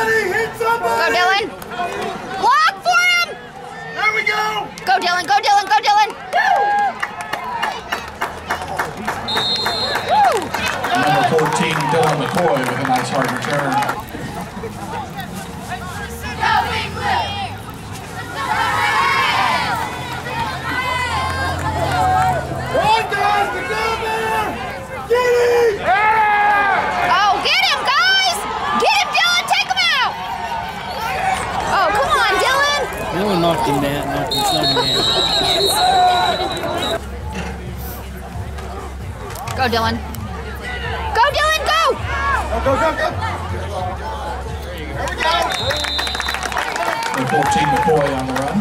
somebody! Hit somebody! Go, Dylan. Block for him. There we go! Go, Dylan. Go, Dylan. Go, Dylan. Woo. Number 14, Dylan McCoy with a nice hard return. Come on, guys! Get down there! Get it! Oh, get him, guys. Get him, Dylan. Take him out. Oh, come on, Dylan. Dylan knocked him down, knocked him slugging down. Go, Dylan. Go, Dylan. Go. Go, go, go, go! Number 14, McCoy on the run.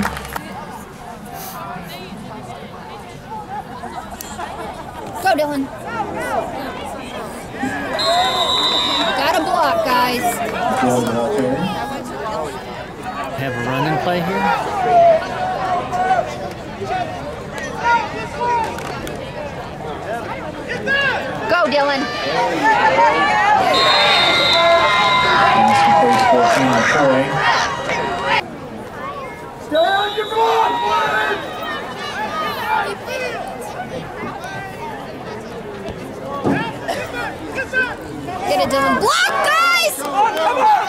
Go, Dylan. Got to block, guys. Dylan the ball carrier. Have a running play here. Dylan. Basket base 14, McCoy. Stay on your block, boys! Get it, Dylan. Block, guys. Go, go, go!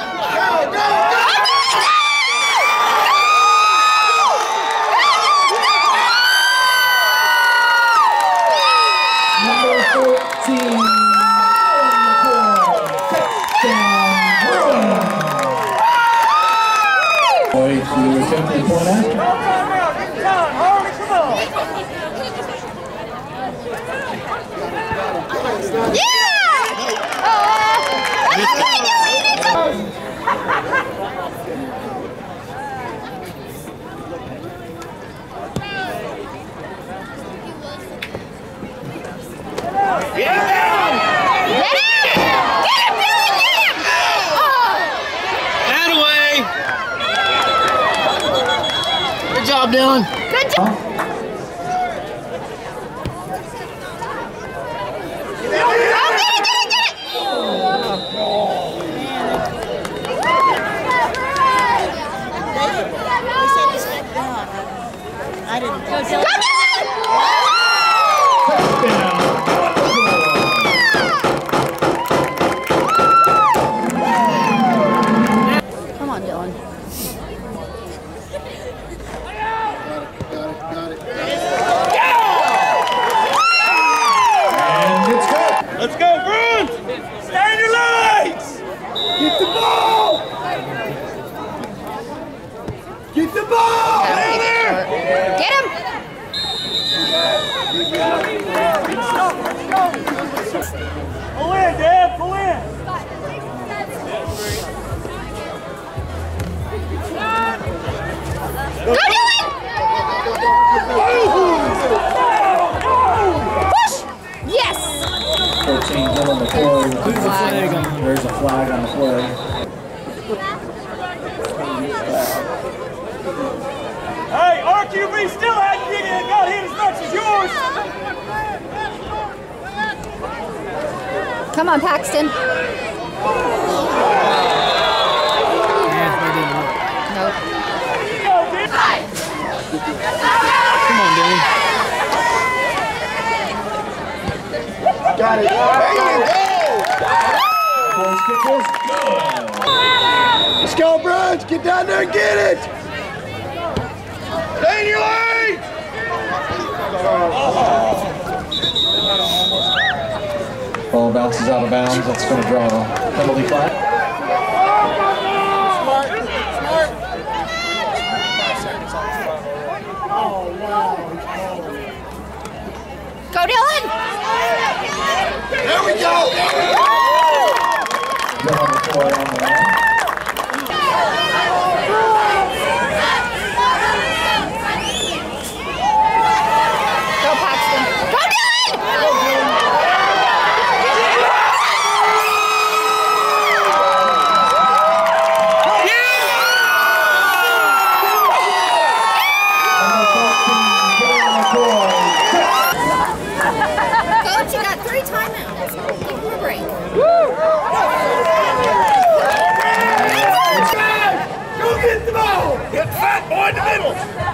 Boy, to attempt the point after. Yeah! Oh, that's okay, Dylan. It's Get him! Get him, Dylan! Get him! Oh, That away! Good job, Dylan. good job. I didn't think Go, Dylan! Come on, Dylan. And it's good. Let's go, Bruins! Stay in your lanes! Get the ball! Get the ball! Stay there! Get him! Pull in, Dad, pull in! Go, Dylan! McCoy. with Who's the flag on? There's a flag on the play. Hey, RQB still hadn't get it, got hit as much as yours! Come on, Paxton. Yeah, that didn't work. Nope. Come on, Dylan. Got it! There you go! Boys kick. Let's go, Bruins! Get down there and get it! Stay in your lane! Ball bounces out of bounds. That's going to draw a penalty flag. Go, Dylan! There we go! Dylan table.